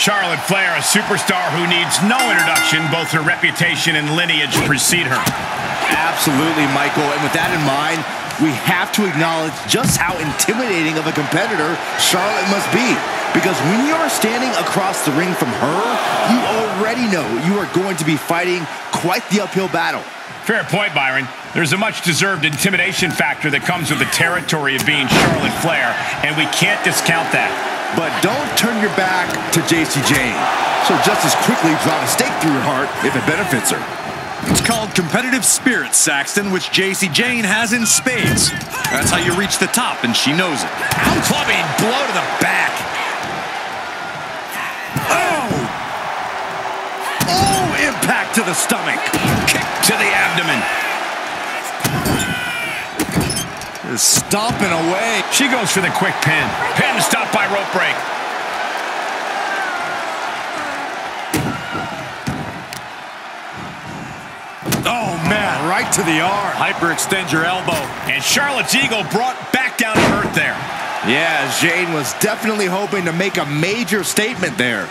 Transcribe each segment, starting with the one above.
Charlotte Flair, a superstar who needs no introduction. Both her reputation and lineage precede her. Absolutely, Michael. And with that in mind, we have to acknowledge just how intimidating of a competitor Charlotte must be. Because when you are standing across the ring from her, you already know you are going to be fighting quite the uphill battle. Fair point, Byron. There's a much-deserved intimidation factor that comes with the territory of being Charlotte Flair, and we can't discount that. But don't turn your back to Jacy Jayne. So just as quickly drive a stake through your heart if it benefits her. It's called competitive spirit, Saxton, which Jacy Jayne has in spades. That's how you reach the top, and she knows it. Clubbing blow to the back. Oh! Oh, impact to the stomach. Kick to the abdomen. Is stomping away. She goes for the quick pin. Pin stopped by rope break. Oh, man, right to the arm. Hyperextend your elbow. And Charlotte's Eagle brought back down to earth there. Yeah, Jayne was definitely hoping to make a major statement there.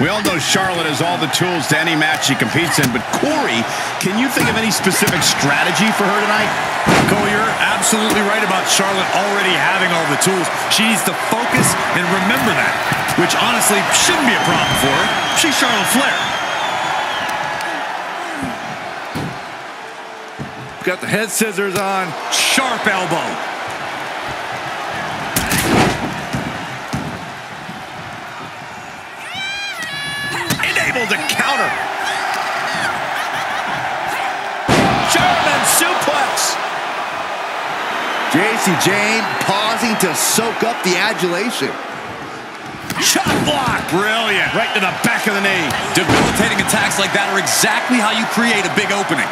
We all know Charlotte has all the tools to any match she competes in, but Corey, can you think of any specific strategy for her tonight? Cole, you're absolutely right about Charlotte already having all the tools. She needs to focus and remember that, which honestly shouldn't be a problem for her. She's Charlotte Flair. Got the head scissors on. Sharp elbow. Able to counter. German suplex. Jacy Jayne pausing to soak up the adulation. Shot block. Brilliant. Right to the back of the knee. Debilitating attacks like that are exactly how you create a big opening.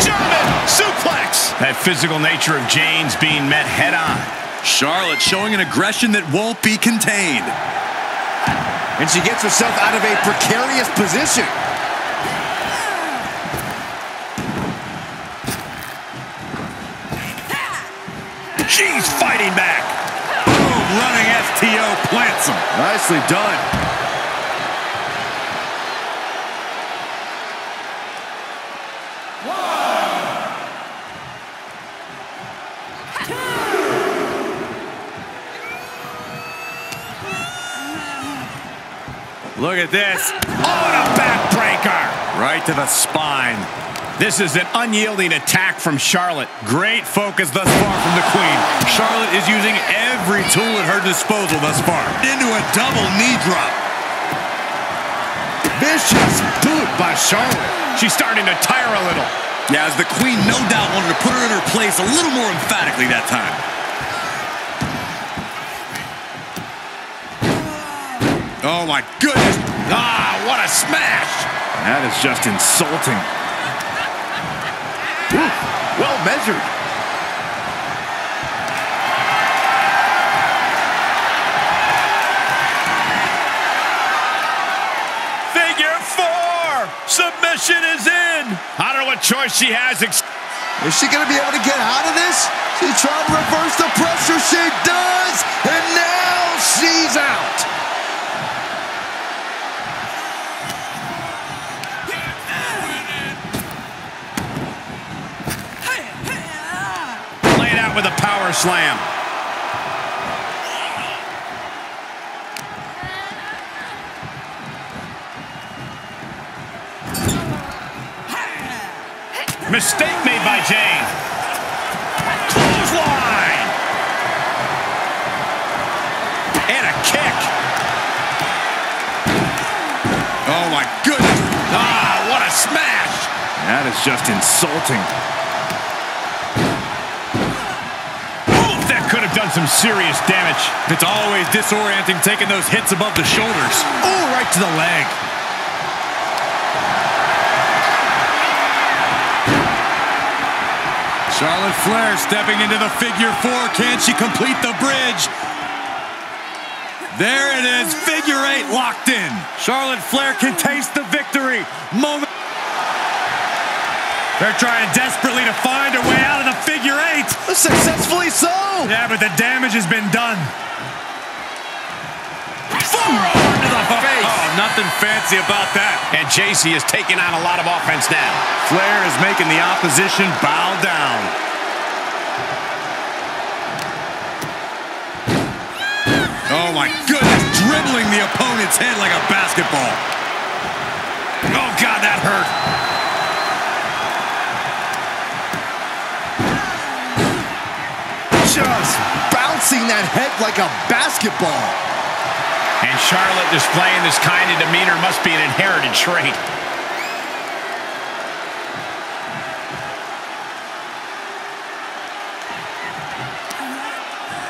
German suplex. That physical nature of Jayne's being met head on. Charlotte showing an aggression that won't be contained. And she gets herself out of a precarious position. She's fighting back. Boom, running STO plants him. Nicely done. Look at this. Oh, a backbreaker. Right to the spine. This is an unyielding attack from Charlotte. Great focus thus far from the Queen. Charlotte is using every tool at her disposal thus far. Into a double knee drop. Vicious boot by Charlotte. She's starting to tire a little. Yeah, as the Queen no doubt wanted to put her in her place a little more emphatically that time. Oh, my goodness. Ah, what a smash. That is just insulting. Ooh, well measured. Figure four. Submission is in. I don't know what choice she has. Is she going to be able to get out of this? She's trying to reverse the pressure. She does. Slam. Mistake made by Jayne. Clothesline. And a kick. Oh, my goodness. Ah, what a smash. That is just insulting. Oof, that could have done some serious damage. It's always disorienting taking those hits above the shoulders. Oh, right to the leg. Charlotte Flair stepping into the figure four. Can she complete the bridge? There it is, figure eight locked in. Charlotte Flair can taste the victory. Moment. They're trying desperately to find a way Successfully so. Yeah, but the damage has been done. Forearm to the oh, face. Oh, nothing fancy about that. And Jacy is taking on a lot of offense now. Flair is making the opposition bow down. Oh, my goodness. Dribbling the opponent's head like a basketball. Oh, God, that hurt. That head like a basketball. And Charlotte displaying this kind of demeanor must be an inherited trait.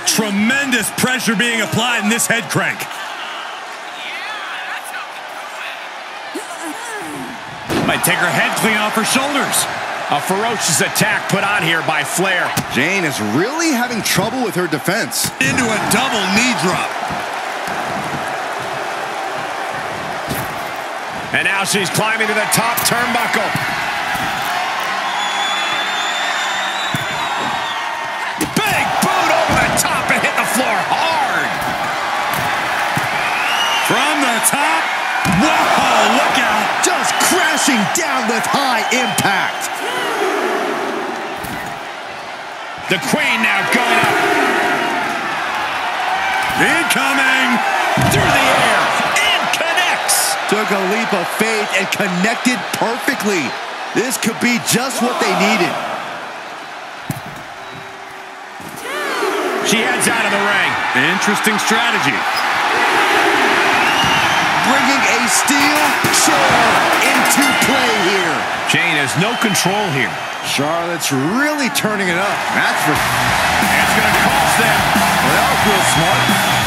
Tremendous pressure being applied in this head crank. Might take her head clean off her shoulders. A ferocious attack put on here by Flair. Jayne is really having trouble with her defense. Into a double knee drop. And now she's climbing to the top turnbuckle. Big boot over the top and hit the floor hard. From the top. Whoa, look out. Just crashing down with high impact. The Queen now going up. Incoming! Through the air. And connects. Took a leap of faith and connected perfectly. This could be just what they needed. She heads out of the ring. Interesting strategy. Bringing a steel chair into play here. Jayne has no control here. Charlotte's really turning it up. That's for... It's going to cost them. Well, that was real